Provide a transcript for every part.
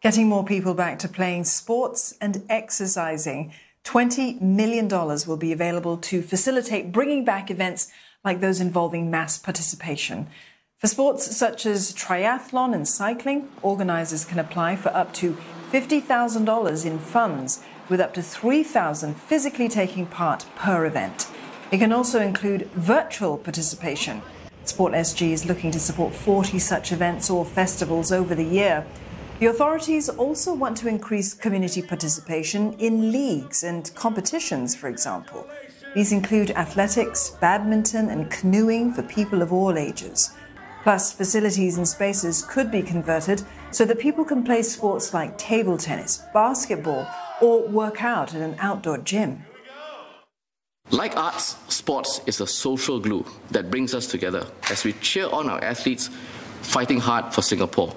Getting more people back to playing sports and exercising. $20 million will be available to facilitate bringing back events like those involving mass participation. For sports such as triathlon and cycling, organizers can apply for up to $50,000 in funds, with up to 3,000 physically taking part per event. It can also include virtual participation. Sport SG is looking to support 40 such events or festivals over the year. The authorities also want to increase community participation in leagues and competitions, for example. These include athletics, badminton, and canoeing for people of all ages. Plus, facilities and spaces could be converted so that people can play sports like table tennis, basketball, or work out in an outdoor gym. Like arts, sports is a social glue that brings us together as we cheer on our athletes fighting hard for Singapore,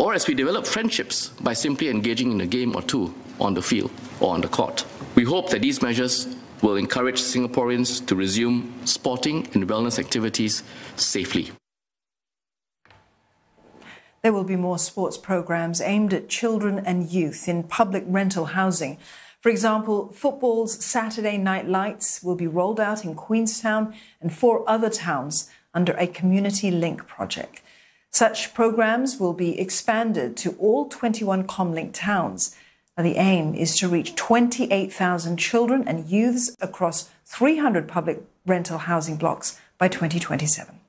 or as we develop friendships by simply engaging in a game or two on the field or on the court. We hope that these measures will encourage Singaporeans to resume sporting and wellness activities safely. There will be more sports programs aimed at children and youth in public rental housing. For example, football's Saturday Night Lights will be rolled out in Queenstown and four other towns under a community link project. Such programs will be expanded to all 21 Comlink towns. The aim is to reach 28,000 children and youths across 300 public rental housing blocks by 2027.